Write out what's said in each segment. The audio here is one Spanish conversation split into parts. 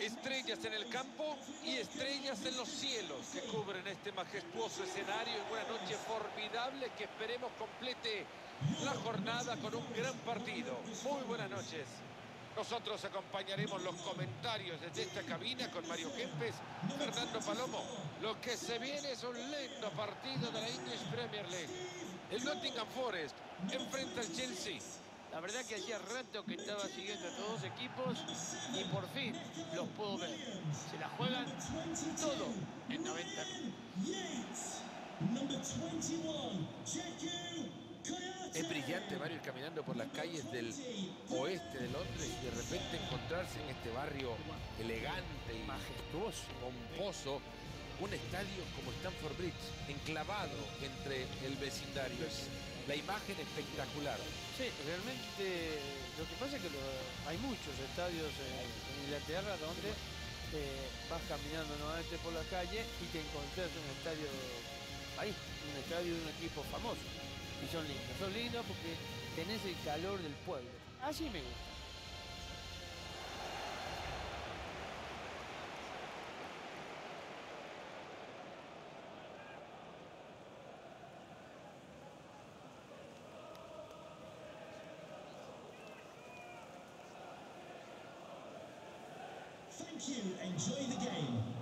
Estrellas en el campo y estrellas en los cielos que cubren este majestuoso escenario en una noche formidable que esperemos complete la jornada con un gran partido. Muy buenas noches. Nosotros acompañaremos los comentarios desde esta cabina con Mario Kempes, Fernando Palomo. Lo que se viene es un lindo partido de la English Premier League. El Nottingham Forest enfrenta al Chelsea. La verdad que hacía rato que estaba siguiendo a estos dos equipos y por fin los puedo ver. Se la juegan todo en 90 minutos. Es brillante, Mario, ir caminando por las calles del oeste de Londres y de repente encontrarse en este barrio elegante y majestuoso, pomposo, un estadio como Stamford Bridge, enclavado entre el vecindario. La imagen espectacular. Sí, realmente lo que pasa es que hay muchos estadios en, Inglaterra donde eh, vas caminando nuevamente por la calle y te encontrás un estadio ahí, un estadio de un equipo famoso. Y son lindos, son lindos porque tenés el calor del pueblo. Así me gusta. Thank you. Enjoy the game.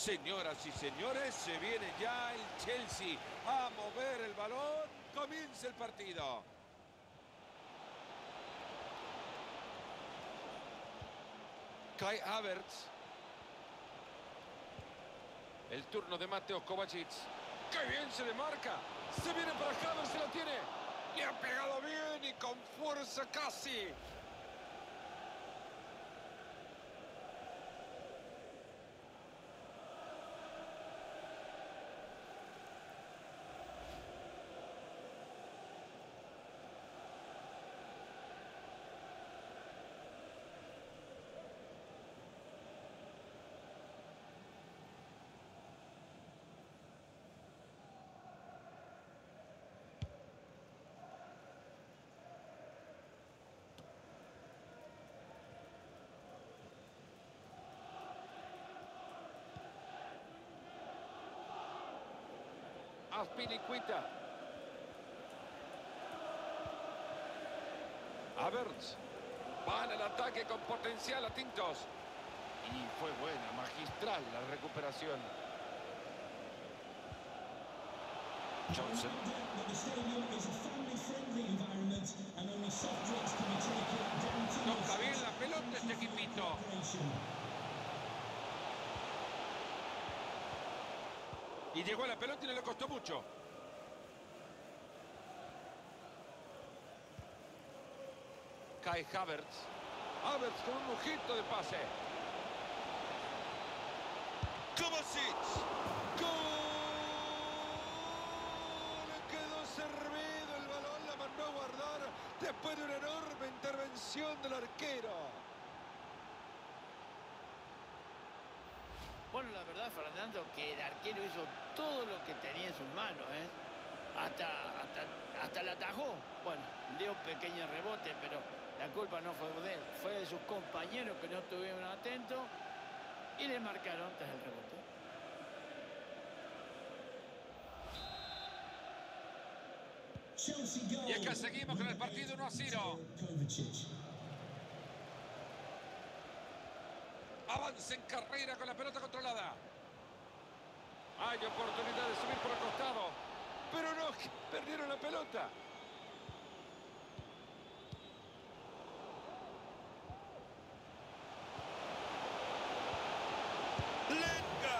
Señoras y señores, se viene ya el Chelsea a mover el balón. Comienza el partido. Kai Havertz. El turno de Mateo Kovacic. ¡Qué bien se le marca! Se viene para Havertz, se lo tiene. Le ha pegado bien y con fuerza casi. Aspilicuita. Havertz. Van al ataque con potencial a Tintos. Y fue buena, magistral la recuperación. Johnson. Toca bien la pelota este equipito. Y llegó a la pelota y no le costó mucho. Kai Havertz. Havertz con un ojito de pase. Kovacic. ¡Gol! Le quedó servido el balón, la mandó a guardar después de una enorme intervención del arquero. Bueno, la verdad, Fernando, que el arquero hizo todo lo que tenía en sus manos, ¿eh? Hasta, hasta, hasta la atajó. Bueno, dio un pequeño rebote, pero la culpa no fue de él, fue de sus compañeros que no estuvieron atentos y le marcaron tras el rebote. Y acá seguimos con el partido 1 a 0. Avanza en carrera con la pelota controlada. Hay oportunidad de subir por el costado. Pero no, perdieron la pelota. Lenga.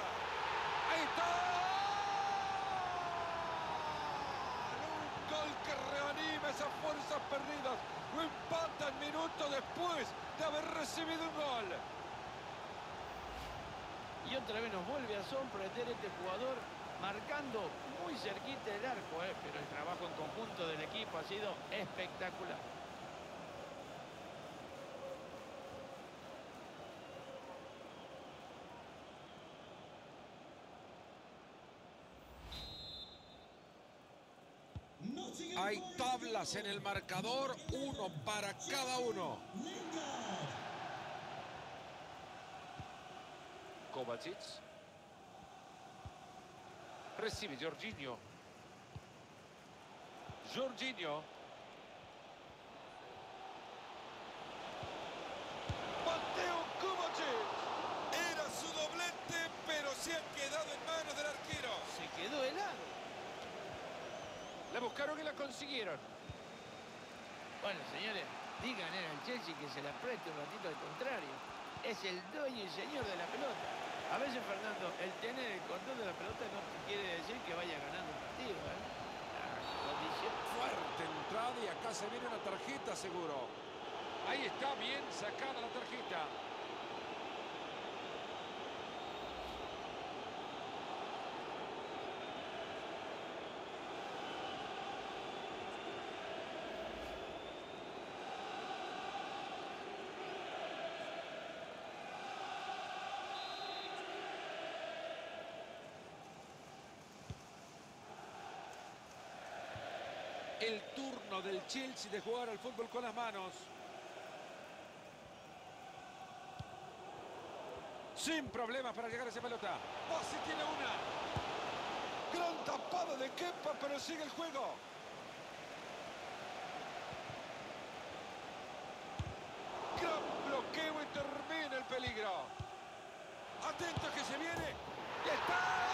Ahí está. Un gol que reanima esas fuerzas perdidas. Lo empatan minutos después de haber recibido un gol. Y otra vez nos vuelve a sorprender este jugador marcando muy cerquita del arco, ¿eh? pero el trabajo en conjunto del equipo ha sido espectacular. Hay tablas en el marcador, uno para cada uno. Kovacic. Recibe Jorginho. Jorginho. Mateo Kovacic. Era su doblete, pero se ha quedado en manos del arquero. Se quedó helado. La buscaron y la consiguieron. Bueno, señores, digan al Chelsea que se la preste un ratito al contrario. Es el dueño y señor de la pelota. A veces, Fernando, el tener el control de la pelota no quiere decir que vaya ganando el partido. ¿eh? La condición Fuerte entrada y acá se viene una tarjeta seguro. Ahí está bien sacada la tarjeta. El turno del Chelsea de jugar al fútbol con las manos. Sin problemas para llegar a esa pelota. Pase tiene una. Gran tapada de Kepa, pero sigue el juego. Gran bloqueo y termina el peligro. Atento que se viene. ¡Y está!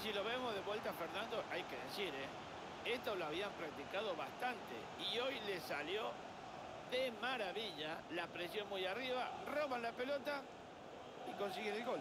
Si lo vemos de vuelta, Fernando, hay que decir, ¿eh? esto lo habían practicado bastante y hoy le salió de maravilla. La presión muy arriba, roban la pelota y consiguen el gol.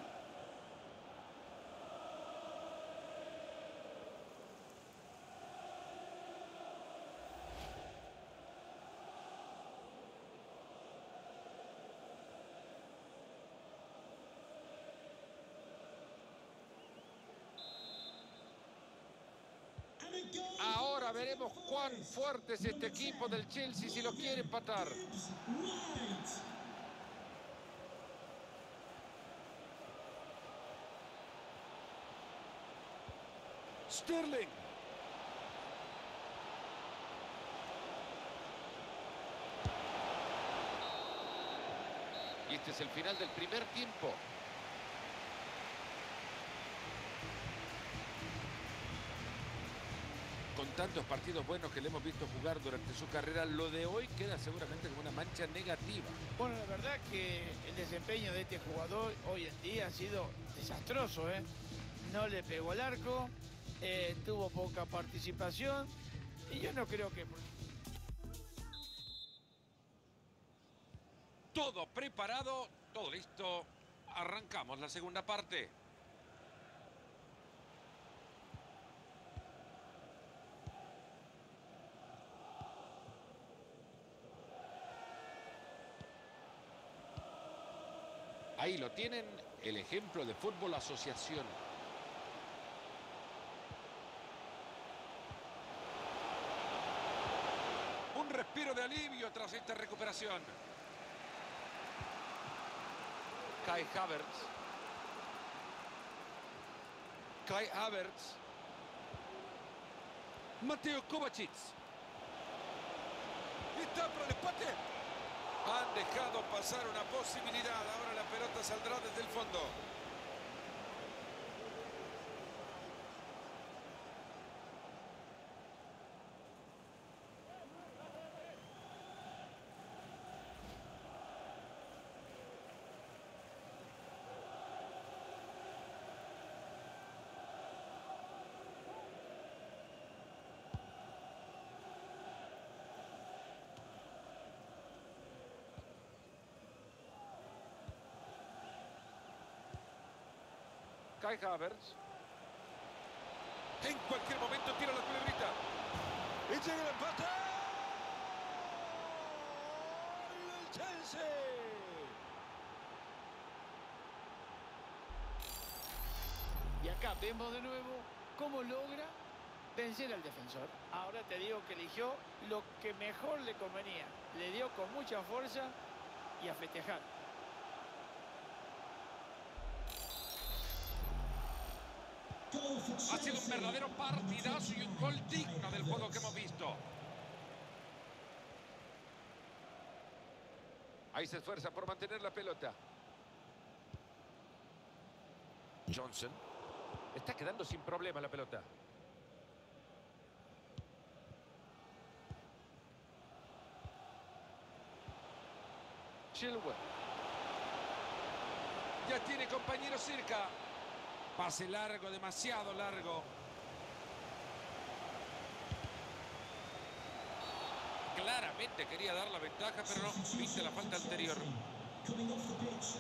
And a goal Ahora veremos cuán fuerte es este equipo del Chelsea si lo quiere empatar. Sterling. Y este es el final del primer tiempo. Con tantos partidos buenos que le hemos visto jugar durante su carrera, lo de hoy queda seguramente como una mancha negativa. Bueno, la verdad que el desempeño de este jugador hoy en día ha sido desastroso, ¿eh? No le pegó al arco, eh, tuvo poca participación y yo no creo que... Todo preparado, todo listo. Arrancamos la segunda parte. Ahí lo tienen, el ejemplo de fútbol asociación. Un respiro de alivio tras esta recuperación. Kai Havertz. Kai Havertz. Mateo Kovacic. Está para el empate. Han dejado pasar una posibilidad. Ahora la pelota saldrá desde el fondo. Kai Havertz. En cualquier momento tira la culebrita. Y llega el empate. ¡Gol del Chelsea! Y acá vemos de nuevo cómo logra vencer al defensor. Ahora te digo que eligió lo que mejor le convenía. Le dio con mucha fuerza y a festejar. Ha sido un verdadero partidazo y un gol digno del juego que hemos visto. Ahí se esfuerza por mantener la pelota. Johnson. Está quedando sin problema la pelota. Chilwell. Ya tiene compañero cerca. Pase largo, demasiado largo. Claramente quería dar la ventaja, pero no. Viste la falta anterior. Coming off the pitch,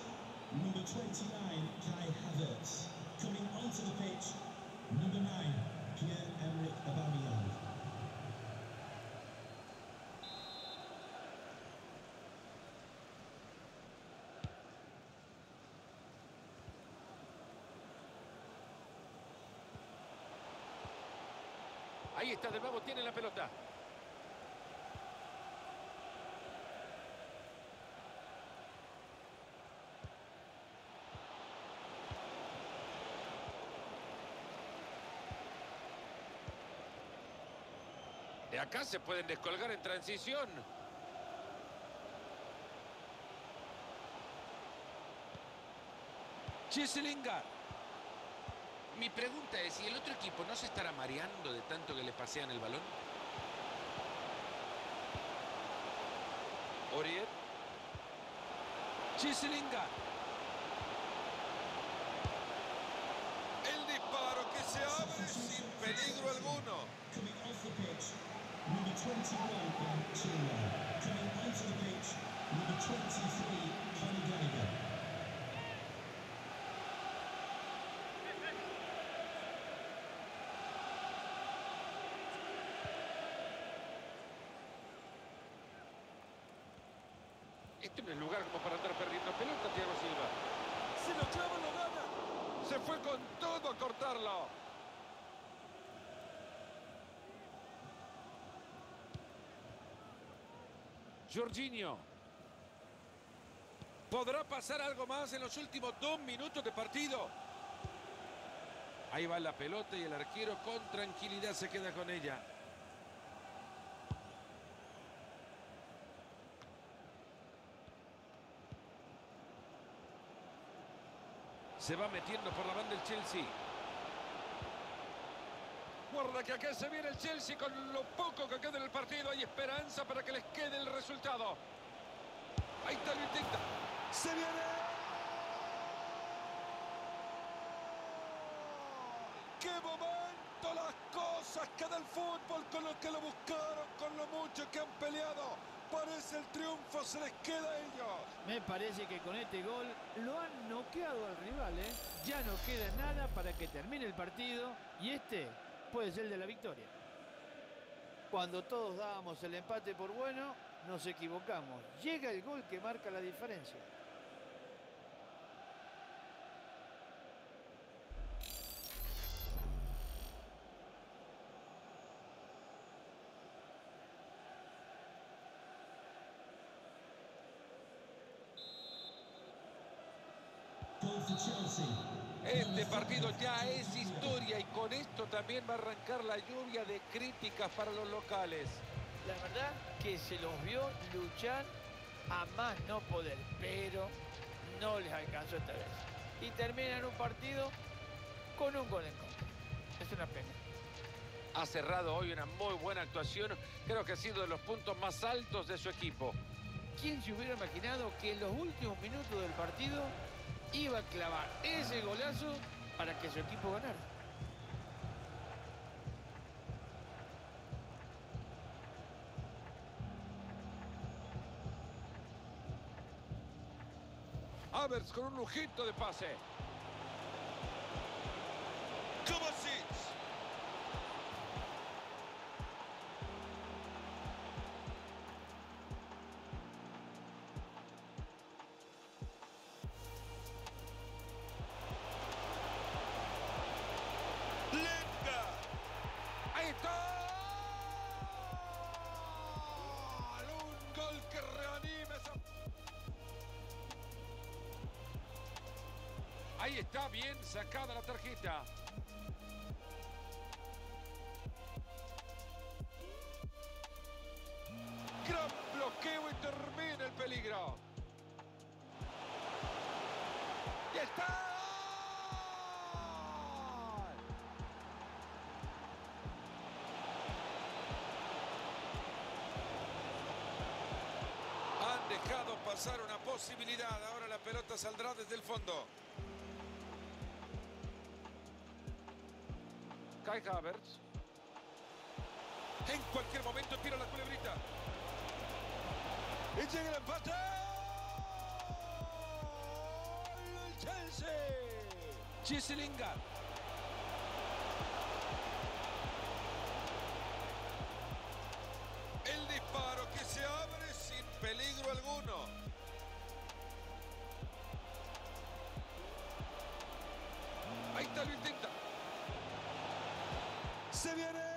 number 29, Kai Havertz. Coming onto the pitch, number 9, Pierre-Emerick Aubameyang. Ahí está, de nuevo tiene la pelota. De acá se pueden descolgar en transición. Chiselinga. Mi pregunta es, ¿y el otro equipo no se estará mareando de tanto que le pasean el balón? Oriet. Chiselinga. El disparo que se abre sin peligro alguno. Coming off the pitch, number 21, Ben Chilwell. Coming onto the pitch, number 23, Conor Gallagher. Este no es lugar como para andar perdiendo pelota, Thiago Silva. Se lo clava, lo gana. Se fue con todo a cortarlo. Jorginho. ¿Podrá pasar algo más en los últimos dos minutos de partido? Ahí va la pelota y el arquero con tranquilidad se queda con ella. Se va metiendo por la banda el Chelsea. Guarda que acá se viene el Chelsea con lo poco que queda en el partido. Hay esperanza para que les quede el resultado. Ahí está lo intenta. Se viene. ¡Qué momento! Las cosas que da el fútbol con lo que lo buscaron, con lo mucho que han peleado. Parece el triunfo, se les queda a ellos. Me parece que con este gol lo han noqueado al rival, ¿eh? Ya no queda nada para que termine el partido y este puede ser el de la victoria. Cuando todos dábamos el empate por bueno, nos equivocamos. Llega el gol que marca la diferencia. Este partido ya es historia y con esto también va a arrancar la lluvia de críticas para los locales. La verdad que se los vio luchar a más no poder, pero no les alcanzó esta vez. Y terminan un partido con un gol en contra. Es una pena. Ha cerrado hoy una muy buena actuación. Creo que ha sido de los puntos más altos de su equipo. ¿Quién se hubiera imaginado que en los últimos minutos del partido iba a clavar ese golazo para que su equipo ganara? Havertz con un lujito de pase. Ahí está bien sacada la tarjeta. Gran bloqueo y termina el peligro. ¡Y está! Han dejado pasar una posibilidad. Ahora la pelota saldrá desde el fondo. Kai Havertz. En cualquier momento tira la culebrita. Y llega el empate. ¡El Chelsea! Jesse Lingard. El disparo que se abre sin peligro alguno. Ahí está, lo intenta. Se viene